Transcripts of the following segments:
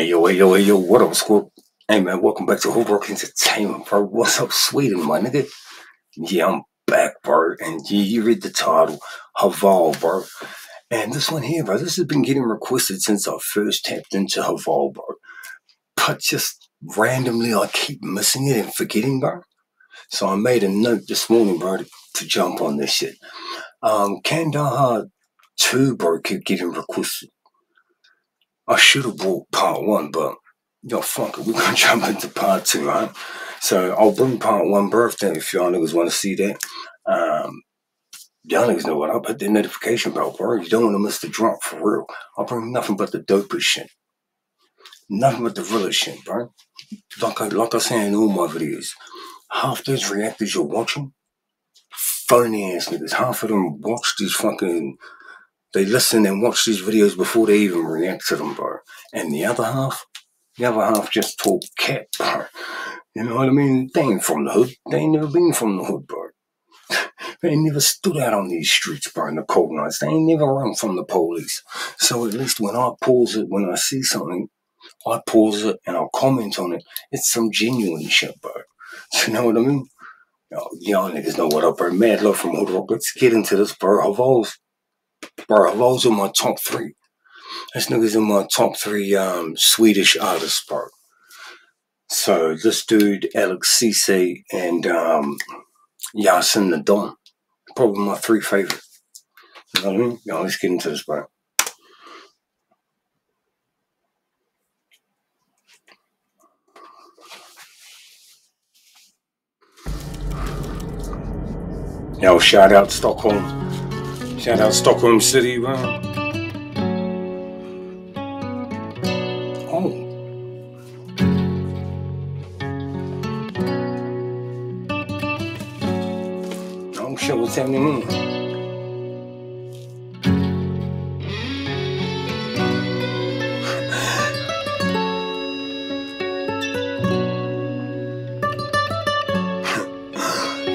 Hey yo, hey yo, hey yo, what up, Squirrel? Hey man, welcome back to Hood Entertainment, bro. What's up, Sweden, my nigga? Yeah, I'm back, bro. And yeah, you read the title, Haval, bro. And this one here, bro, this has been getting requested since I first tapped into Haval, bro. But just randomly, I keep missing it and forgetting, bro. So I made a note this morning, bro, to, to jump on this shit. Um, Kandahar 2, bro, kept getting requested. I should have brought part one, but yo, fuck it, we're gonna jump into part two, right? So I'll bring part one birthday if y'all niggas want to see that. Um, y'all niggas know what? I'll put the notification bell, bro. You don't want to miss the drop for real. I'll bring nothing but the dopest shit. Nothing but the realest shit, bro. Like I, like I say in all my videos, half those reactors you're watching, phony ass niggas. Half of them watch these fucking they listen and watch these videos before they even react to them, bro. And the other half, the other half just talk cat, bro. You know what I mean? They ain't from the hood. They ain't never been from the hood, bro. they ain't never stood out on these streets, bro, in the cold nights. They ain't never run from the police. So at least when I pause it, when I see something, I pause it and I'll comment on it. It's some genuine shit, bro. You know what I mean? Yo, y'all niggas know what up, bro. Mad love from HoodRok. Let's get into this, bro. Haval's bro, those are my top three. This nigga's in my top three um, Swedish artists, bro. So this dude, Alex Ceesay and um, Yasin the Don, probably my three favorite. You know what I mean? Let's get into this, bro. Yo, shout out Stockholm. Shout out Stockholm City, bro. Oh. Oh, shit, what's happening here?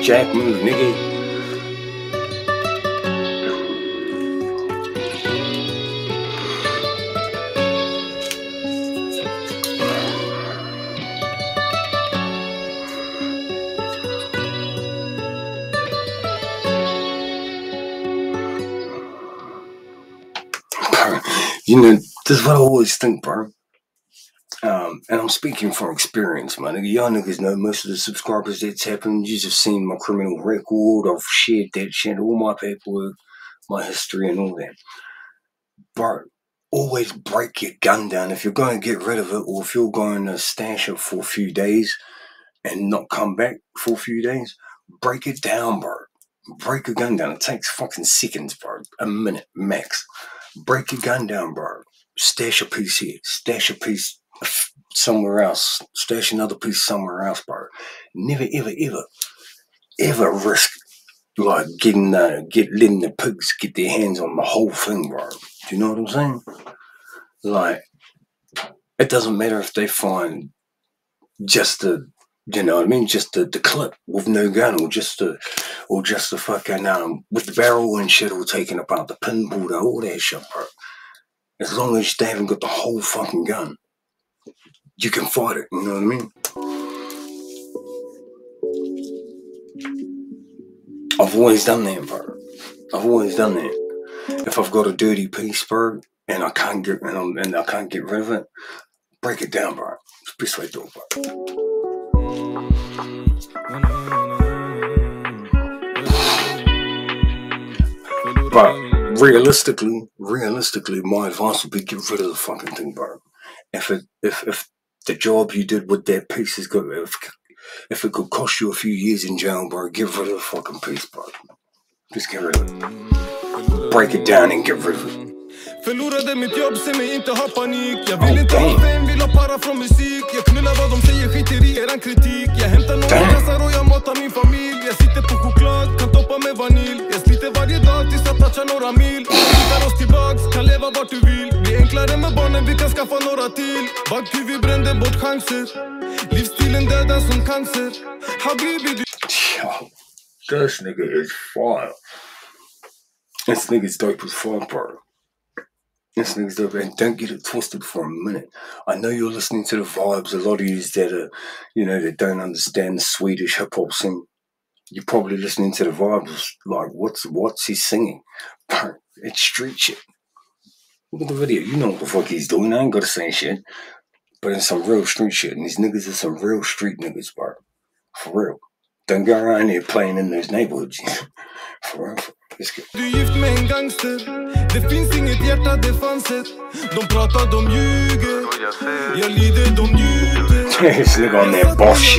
Jack move, nigga. This is what I always think, bro. Um, and I'm speaking from experience, man. Y'all niggas know most of the subscribers that's happened. You just have seen my criminal record. I've shared that shit, all my paperwork, my history, and all that. Bro, always break your gun down. If you're going to get rid of it, or if you're going to stash it for a few days and not come back for a few days, break it down, bro. Break a gun down. It takes fucking seconds, bro. A minute max. Break your gun down, bro. Stash a piece here. Stash a piece somewhere else. Stash another piece somewhere else, bro. Never, ever, ever, ever risk like getting uh, get letting the pigs get their hands on the whole thing, bro. Do you know what I'm saying? Like, it doesn't matter if they find just the you know what I mean? Just the, the clip with no gun, or just the, or just the fucking um with the barrel and shit, all taken apart, the pinball, all that shit, bro. As long as they haven't got the whole fucking gun, you can fight it. You know what I mean? I've always done that, bro. I've always done that. If I've got a dirty piece, bro, and I can't get and, and I can't get rid of it, break it down, bro. It's the best way to do it, bro. Realistically, realistically, my advice would be get rid of the fucking thing, bro. If it, if if the job you did with that piece is good, if if it could cost you a few years in jail, bro, get rid of the fucking piece, bro. Just get rid of it. Break it down and get rid of it. Förlorade mitt jobb, se mig inte ha panik Jag vill Oh, inte ha vill ha para från musik Jag knullar vad de säger, skiter i eran kritik Jag hämtar några kassar och jag matar min familj Jag sitter på choklad, kan toppa med vanilj Touchar några mil Hittar oss tillbaks, kan leva vart du vill Blir er enkla enklare med barnen, vi kan skaffa några till Baku vi brände bort chanser Livsstilen dödar er som cancer Habibi du this nigga is fire. This nigga's dope as fuck, bro. This nigga's dope, and don't get it twisted for a minute. I know you're listening to the vibes. A lot of you that are, you know, that don't understand the Swedish hip hop scene. You're probably listening to the vibes like, what's what's he singing? Bro, it's street shit. Look at the video. You know what the fuck he's doing. I ain't gotta say shit. But it's some real street shit, and these niggas are some real street niggas, bro. For real. Don't go around here playing in those neighborhoods. For real. Let's get Du är gift med en gangster Det finns inget hjärta, det fanns ett De pratar, de ljuger Jag lider, de njuter This nigga on that boss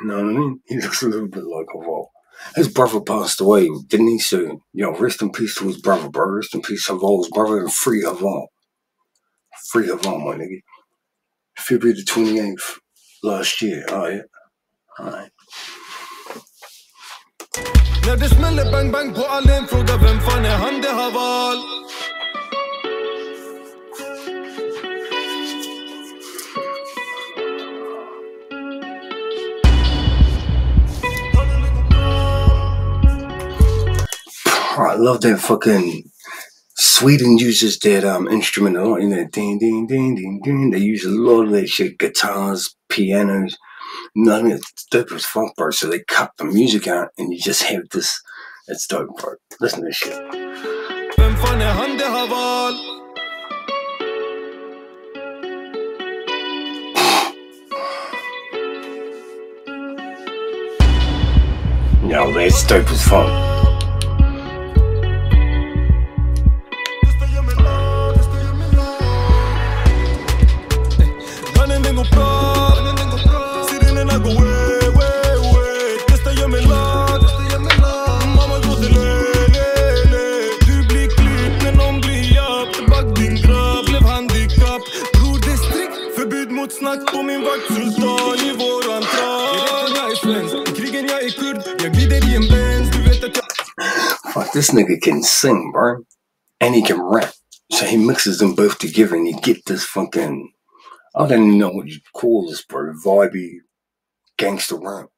You know what I mean? He looks a little bit like a Haval. His brother passed away, didn't he? So, yo, rest in peace to his brother, bro. Rest in peace, to Haval's brother, and free Haval. Free Haval, my nigga. February the 28th last year. Alright. Alright. När smäller bang bang på allen Fråga vem fan är han, det Haval love that fucking Sweden uses that um instrument a lot in that ding ding ding ding ding. They use a lot of that shit, guitars, pianos. You know what I mean? It's dope as fuck, bro. So they cut the music out and you just have this. It's dope, bro. Listen to this shit. Yo, that's dope as fuck. This nigga can sing, bro. And he can rap. So he mixes them both together and you get this fucking, I don't even know what you call this, bro. Vibey gangster rap.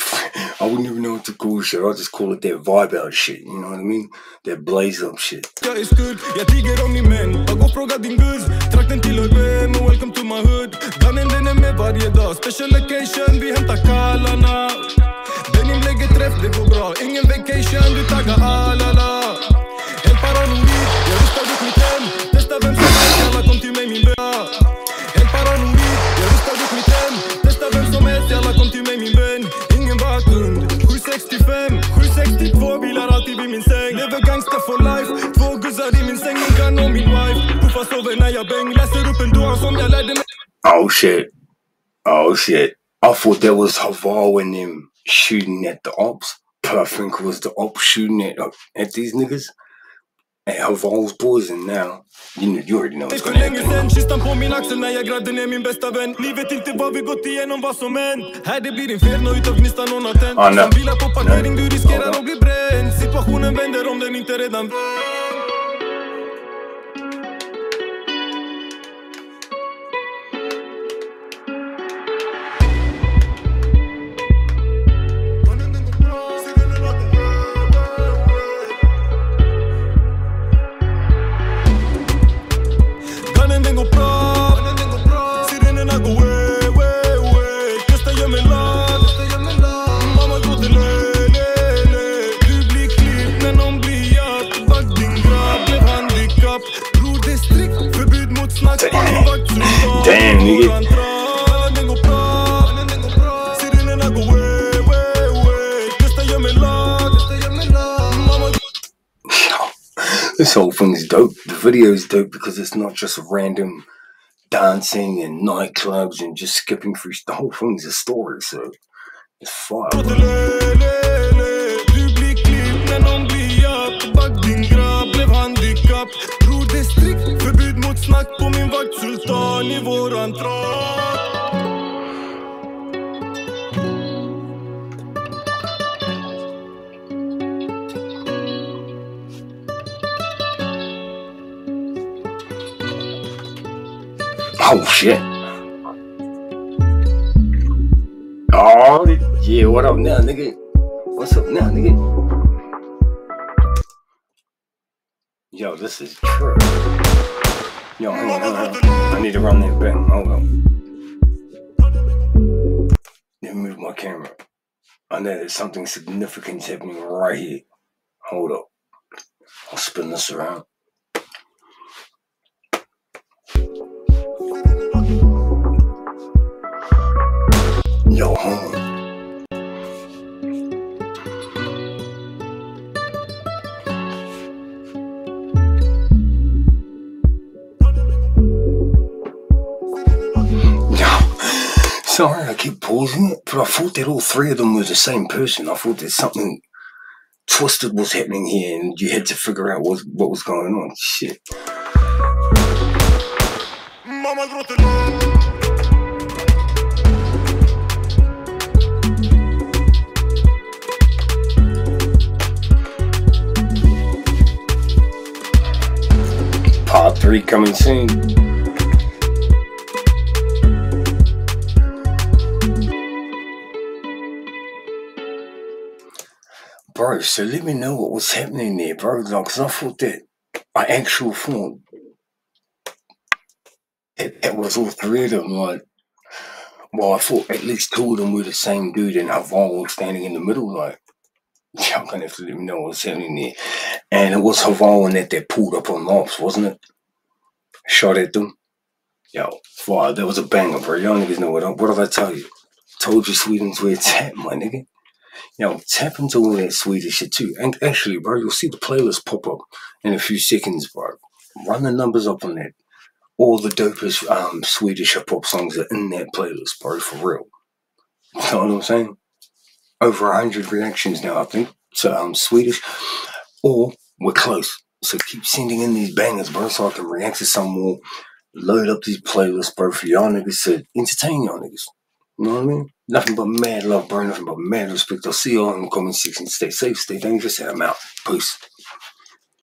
I wouldn't even know what to call shit. I'll just call it that vibe out shit. You know what I mean? That blaze up shit. Jag är skuld, jag tiger män Bara gå och fråga din guzz Trakten tillhör vem welcome to my hood Grannen den är med varje dag Special occasion, vi hämtar kallarna Denim lägger träff, det går bra Ingen vacation, du taggar alala Helt paranoid, jag rustar upp mitt hem Testa kom min jag hem Testa kom min Ingen vakund 765, 762 bilar min gangsta for life Två guzzar i min en min wife. Jag bäng Läser upp en dua som jag lärde mig Oh shit. Oh shit. I thought that was Haval and them shooting at the ops. But I think it was the ops shooting at, uh, at these niggas. At Haval's boys. And now, you, know, you already know what's gonna länge happen. sen, kistan på min axel när jag grävde min bästa vän Ni inte vad vi gått igenom, vad som hänt Här det blir inferno utav gnistan hon har tänt nej. Som bilar på parkering, du riskerar att bli bränd Situationen vänder om den inte redan Gunnen This whole thing's dope. The video's dope because it's not just random dancing and nightclubs and just skipping through. The whole thing's a story, so it's fire. Oh shit. Oh yeah, what up now, nigga? What's up now, nigga? Yo, this is true. Yo, hang on, hang on. I need to run that back. Hold on. Let me move my camera. I know there's something significant happening right here. Hold up. I'll spin this around. Yo, homie. Yo, sorry I keep pausing it, but I thought that all three of them were the same person. I thought that something twisted was happening here and you had to figure out what, what was going on. Shit. 3 coming soon. Bro, so let me know what was happening there, bro. Like, cause I thought that, I actually thought it, was all three of them. Like, well, I thought at least two of them were the same dude and Haval was standing in the middle. Like, y'all gonna have to let me know what's happening there. And it was Haval and that that pulled up on Lopes, wasn't it? Shot at them. Yo, wow, that was a banger, bro. Y'all niggas know what, I- what did I tell you? Told you Sweden's where it's at, my nigga. Yo, tap into all that Swedish shit too. And actually, bro, you'll see the playlist pop up in a few seconds, bro. Run the numbers up on that. All the dopest um, Swedish hip hop songs are in that playlist, bro, for real. You know what I'm saying? Over 100 reactions now, I think, to um, Swedish. Or we're close. So keep sending in these bangers, bro, so I can react to some more. Load up these playlists, bro, for y'all niggas to entertain y'all niggas. You know what I mean? Nothing but mad love, bro. Nothing but mad respect. I'll see y'all in the comment section. Stay safe, stay dangerous, and I'm out. Peace.